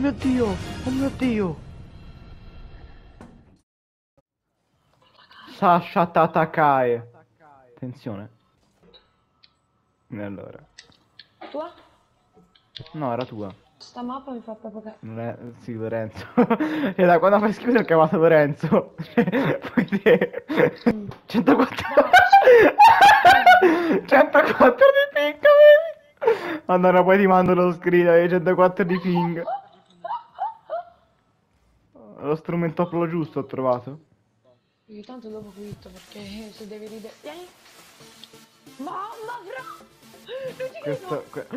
mio dio! Oh mio dio! Sasha Tatakae. Attenzione. E allora. Tua? No, era tua. Sta mappa mi fa proprio ca- Non è... Sì, Lorenzo. e da quando fai schifo ho chiamato Lorenzo. Poi te... 104... 104 di ping, vedi? Allora poi ti mando lo screen, hai 104 di ping. Lo strumento upload giusto ho trovato. Io tanto dopo quitto perché se devi ridere. Vieni! Mamma fra! Non ci credo! Questo... que-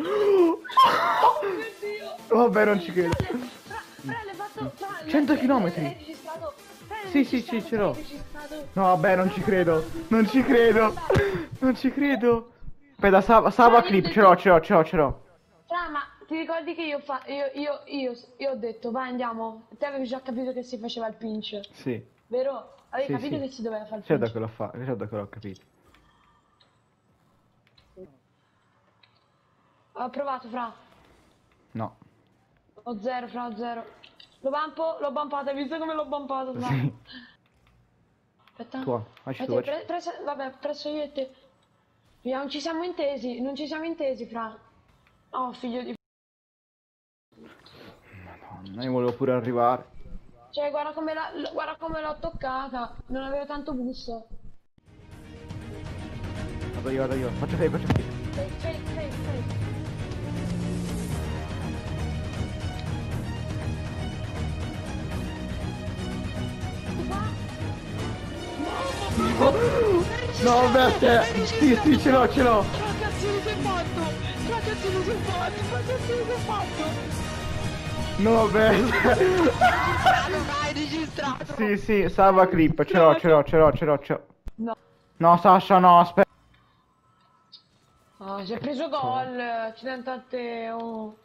Oh mio dio! Vabbè, non ci credo. Fra, fra, l'hai fatto. Fra, 100 l'hai- chilometri. l'hai registrato. Sì, sì, sì, ce l'ho. No, vabbè, non ci credo. Non ci credo. Non ci credo. Aspetta, Sava, Sava clip, ce l'ho, ce l'ho, ce l'ho, ce l'ho. Fra, ma ti ricordi che io, fa... io, io, io, io ho detto, vai andiamo. Te avevi già capito che si faceva il pinch, Sì. vero? Avevi Sì, capito sì. che si doveva fare il C'è da pinch. che l'ho fatto, c'è da che l'ho capito. Ho provato, fra. No. Ho zero, fra, ho zero. Lo bampo, l'ho bampato, hai visto come l'ho bampato, fra? Sì. Aspetta. Tua, facci tu, pre- preso- vabbè, preso io e te. Via, Non ci siamo intesi, non ci siamo intesi, fra. Oh, figlio di... Madonna, io volevo pure arrivare. Cioè, guarda come la- l- guarda come l'ho toccata. Non avevo tanto busto. Vado io, vado io. Faccio fake, faccio fake. Fake, fake, fake, fake. No, vabbè, sì, sì, ce l'ho, ce l'ho. Ragazzino sei fatto! Ragazzino sei fatto! Ragazzino sei fatto! No, vabbè. Vai, registrato! Sì, sì, salva clip, ce l'ho, ce l'ho, ce l'ho, ce l'ho. No. No, Sasha, no, aspetta. Ah, si è preso gol, accidentate. Oh.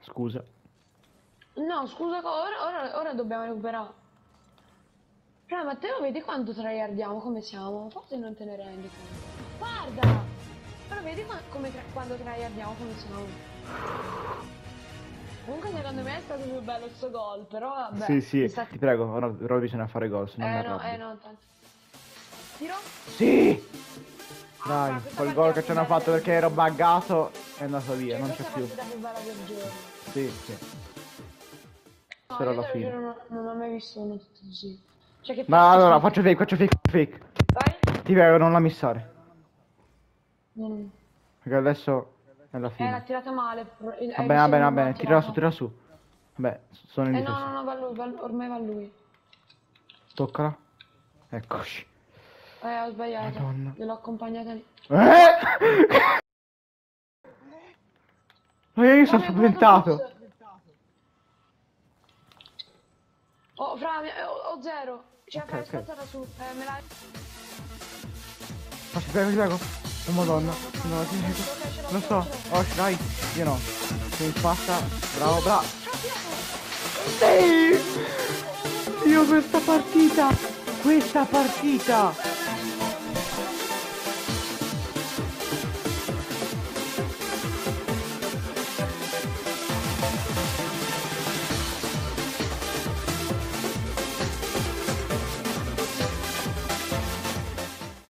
Scusa. No, scusa, ora, ora, ora dobbiamo recuperare. Però Matteo, vedi quanto tryhardiamo, come siamo? Forse non te ne rendi conto. Guarda! Però vedi qua- come tra- quando tryhardiamo, come siamo. Comunque secondo me è stato più bello sto gol, però vabbè. Sì, sì, sta- ti prego, ora, ora bisogna fare gol, se no Eh no, eh no, tanto. Tiro? Sì! Ah, Dai, questa quel gol che ci hanno fatto perché ero buggato è andato via, Cioè, non c'è più. la più. Sì, sì. No, Però alla lo fine. non, non ho mai visto uno così. Cioè che Ma allora, faccio fake, faccio fake, fake. Vai? Ti prego, non la missare. Non... Perché adesso è la Eh, l'ha fine. tirata male. il- Va bene, va bene, va tirala su, tirala su. Vabbè, sono in Eh no, difesa. no, no, va lui, va ormai va lui. Toccala. Eccoci. Eh, ho sbagliato. Madonna. Gliel'ho accompagnata lì. Eh! Ma io sono Oh, mi ha spaventato. Oh, fra, mi- eh, ho, ho zero. Cioè, Ok, fra, ok. spazzata su. Eh, me la... Ti prego, prego. Oh madonna. No. Lo so. Oh, dai. Io no. Se passa. Bravo, bravo. Sì! Io questa partita. Questa partita.